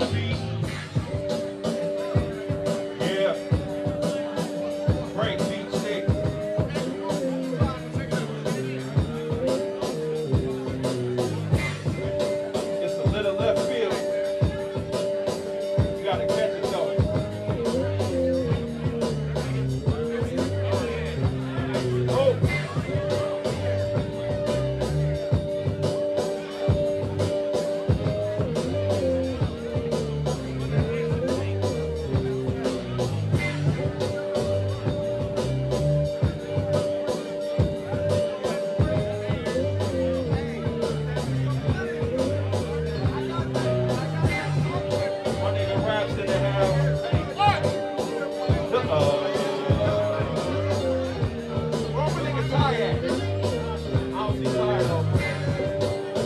next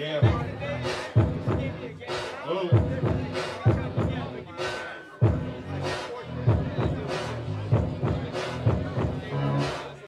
Yeah.